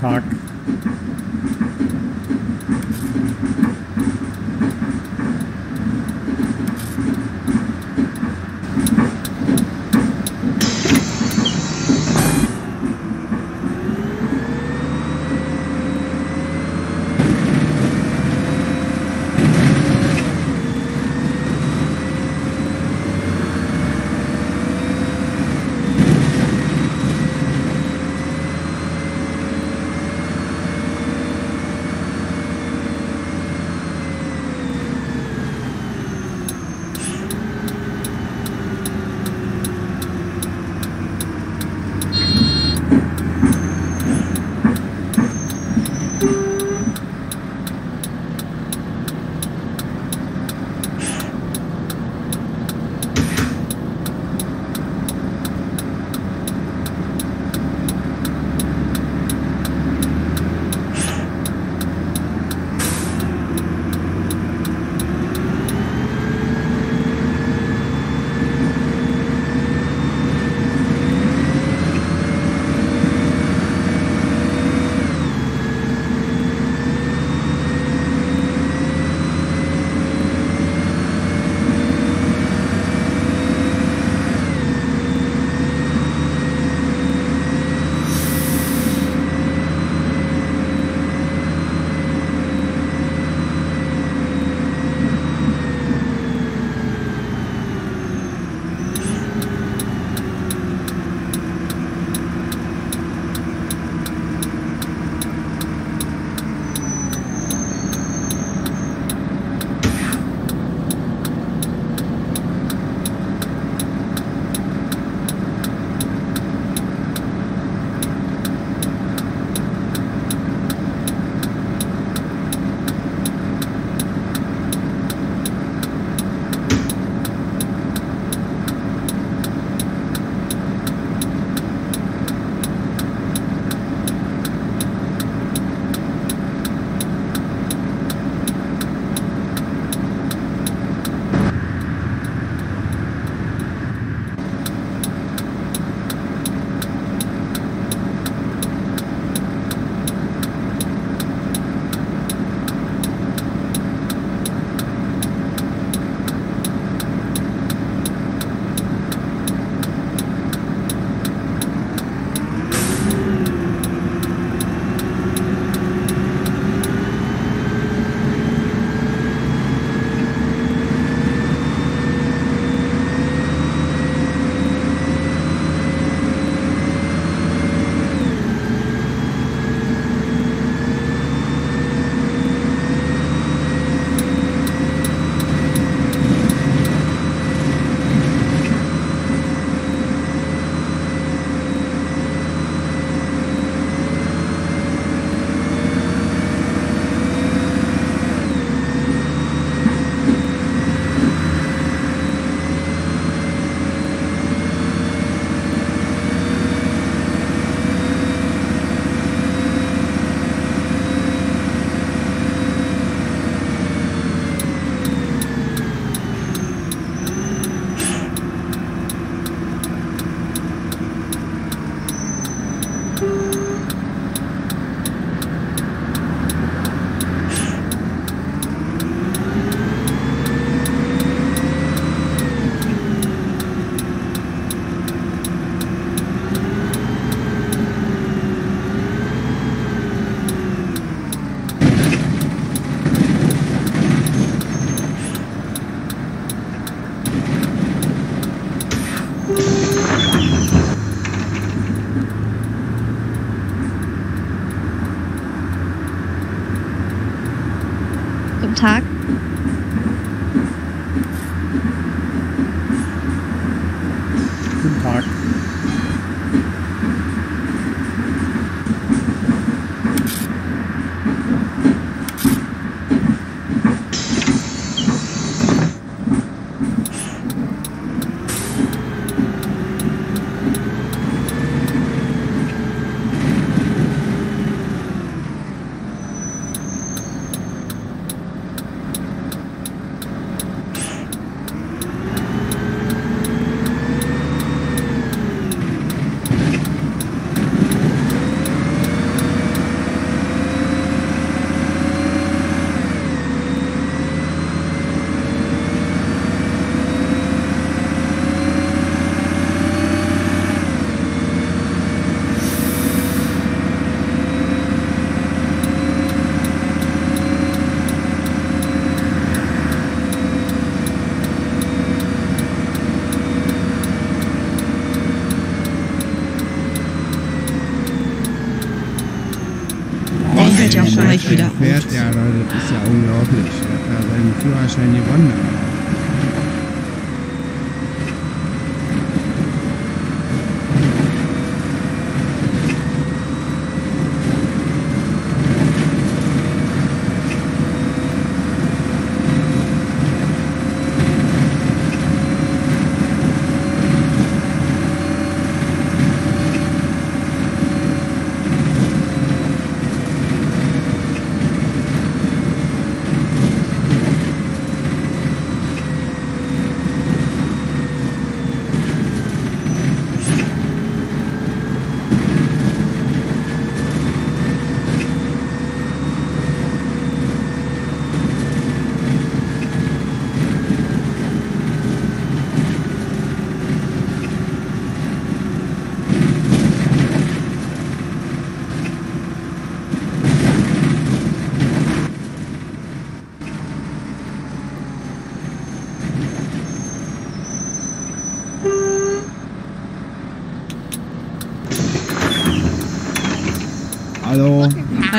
Tag. Guten Tag. Pferddjára visszaomlott, és hát az egy kívánság annyi van, nem?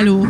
Allô.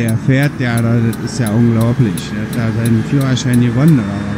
Der fährt ja, das ist ja unglaublich. Der hat da seinen Führerschein gewonnen was?